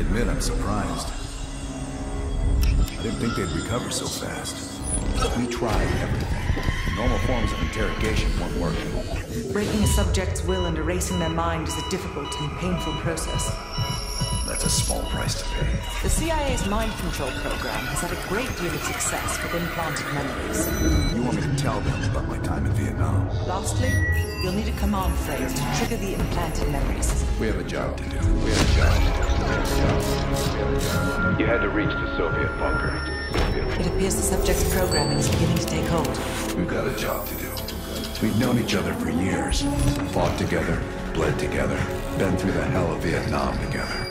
Admit, I'm surprised. I didn't think they'd recover so fast. We tried everything. Normal forms of interrogation weren't working. Breaking a subject's will and erasing their mind is a difficult and painful process. That's a small price to pay. The CIA's mind control program has had a great deal of success with implanted memories. You want me to tell them about my time in Vietnam? Lastly, you'll need a command phrase to trigger the implanted memories. We have a job to do. We have a job to do. We have a job to do. We have a job. You had to reach the Soviet bunker. It appears the subject's programming is beginning to take hold. We've got a job to do. We've known each other for years. Fought together, bled together, been through the hell of Vietnam together.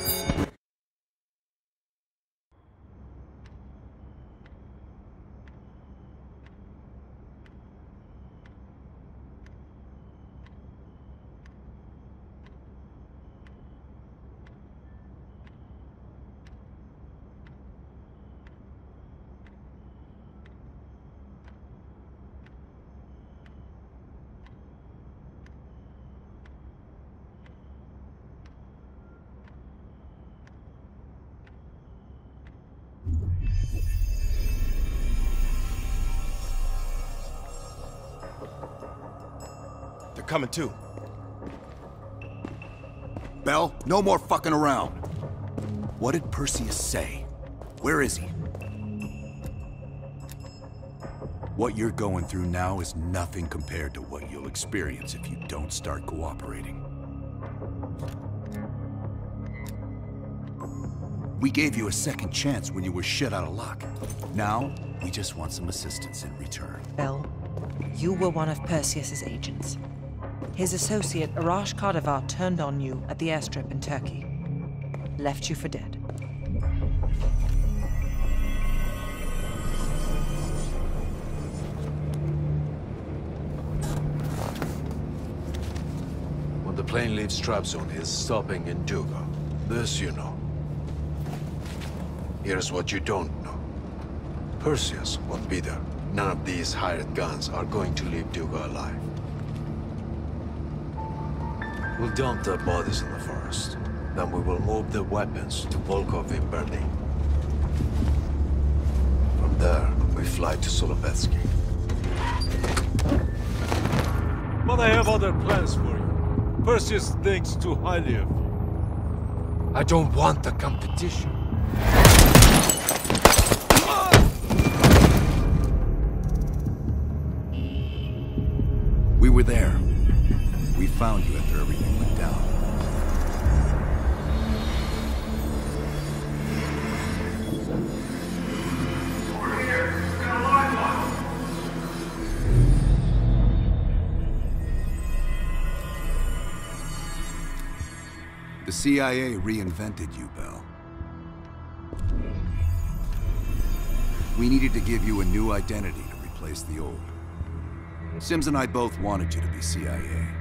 Coming too. Bell, no more fucking around. What did Perseus say? Where is he? What you're going through now is nothing compared to what you'll experience if you don't start cooperating. We gave you a second chance when you were shit out of luck. Now, we just want some assistance in return. Bell, you were one of Perseus's agents. His associate, Arash Kadivar, turned on you at the airstrip in Turkey. Left you for dead. When the plane leaves Trabzon, it's stopping in Duga. This you know. Here's what you don't know. Perseus won't be there. None of these hired guns are going to leave Duga alive. We'll dump their bodies in the forest. Then we will move the weapons to Volkov in Berlin. From there, we fly to Solovetsky. But I have other plans for you. Perseus thinks too highly of you. I don't want the competition. We were there. Found you after everything went down. The CIA reinvented you, Bell. We needed to give you a new identity to replace the old. Sims and I both wanted you to be CIA.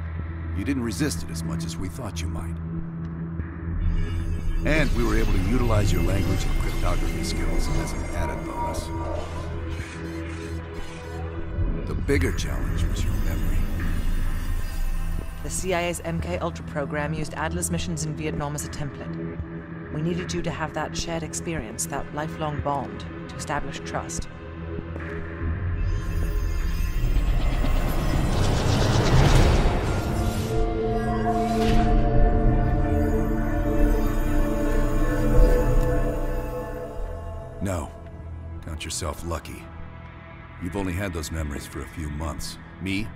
You didn't resist it as much as we thought you might. And we were able to utilize your language and cryptography skills as an added bonus. The bigger challenge was your memory. The CIA's MK Ultra program used Adler's missions in Vietnam as a template. We needed you to have that shared experience, that lifelong bond, to establish trust. Count yourself lucky. You've only had those memories for a few months. Me?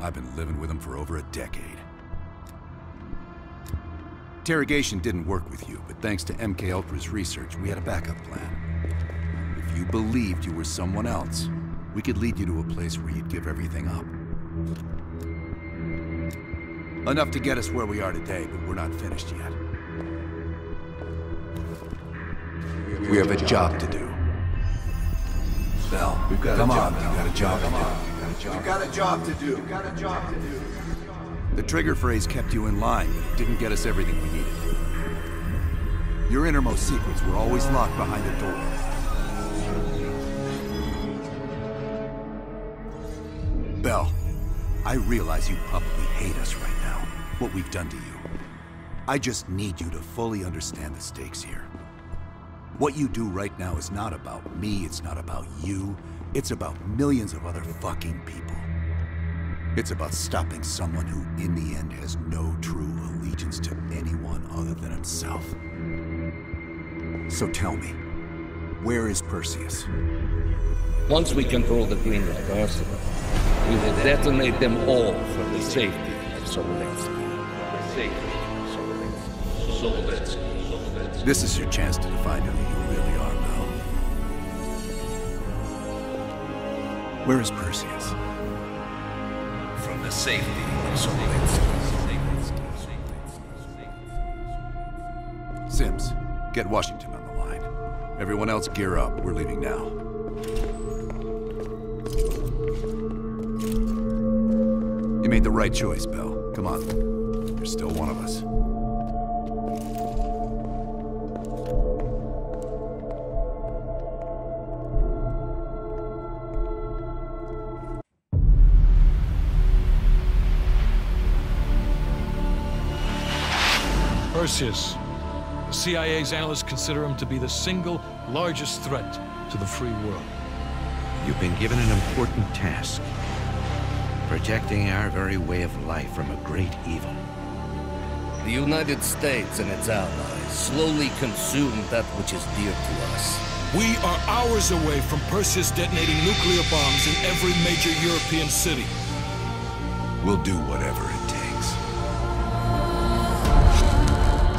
I've been living with them for over a decade. Interrogation didn't work with you, but thanks to MK Ultra's research, we had a backup plan. If you believed you were someone else, we could lead you to a place where you'd give everything up. Enough to get us where we are today, but we're not finished yet. We have a job to do. We've got a come job on, got a job to Come on. We've got a job to do. We've got a job to do. The trigger phrase kept you in line, but it didn't get us everything we needed. Your innermost secrets were always locked behind a door. Bell, I realize you probably hate us right now, what we've done to you. I just need you to fully understand the stakes here. What you do right now is not about me, it's not about you, it's about millions of other fucking people. It's about stopping someone who, in the end, has no true allegiance to anyone other than himself. So tell me, where is Perseus? Once we control the Greenlight arsenal, we will detonate them all for the safety of Solovetsky. Safety of Solovetsky. Solovetsky. Solovetsky. This is your chance to define who Where is Perseus? From the safety of Solovetsky. Sims, get Washington on the line. Everyone else gear up. We're leaving now. You made the right choice, Bell. Come on. You're still one of us. Perseus. The CIA's analysts consider him to be the single largest threat to the free world. You've been given an important task. Protecting our very way of life from a great evil. The United States and its allies slowly consume that which is dear to us. We are hours away from Perseus detonating nuclear bombs in every major European city. We'll do whatever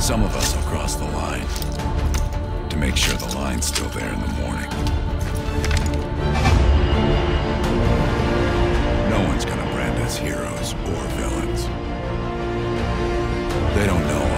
Some of us will cross the line to make sure the line's still there in the morning. No one's gonna brand us heroes or villains. They don't know